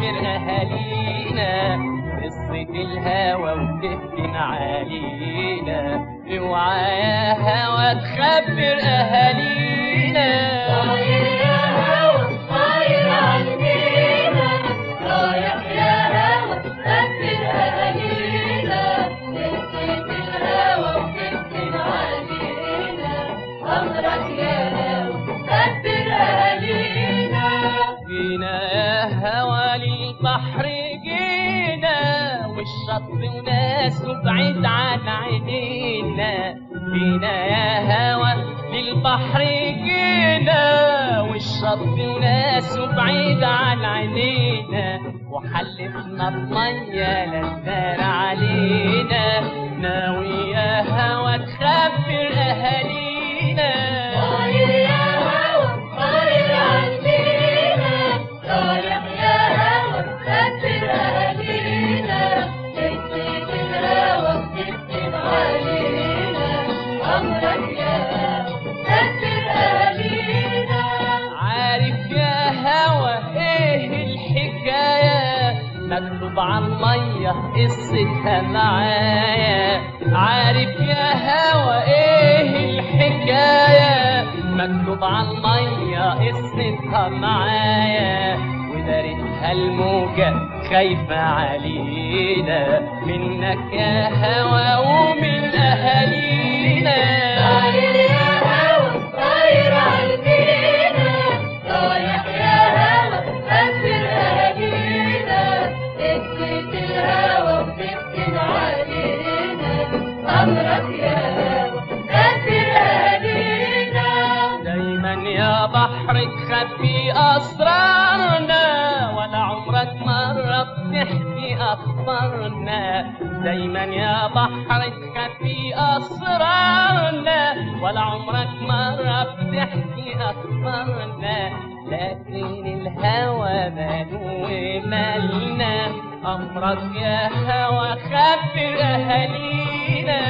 وتخبر أهالينا قصة الهوى وتهجن علينا اوعى يا هوى تخبر أهالينا. هوى للبحر جينا والشط وناسه بعيد عن عينينا. جينا يا هوى للبحر جينا والشط وناسه بعيد عن عينينا. وحلفنا بمية للدار علينا. ناوي يا هوى تخبر أهالينا مكتوب عن مية قصتها معايا. عارف يا هوى إيه الحكاية؟ مكتوب عن مية قصتها معايا. ودارتها الموجة خايفة علينا منك يا هوى ومن أهالينا. يا بحر تخبي أسرارنا ولا عمرك مرة بتحكي أخبارنا. دايما يا بحر تخبي أسرارنا ولا عمرك مرة بتحكي أخبارنا. لكن الهوى ماله مالنا أمرك يا هوى خبر اهالينا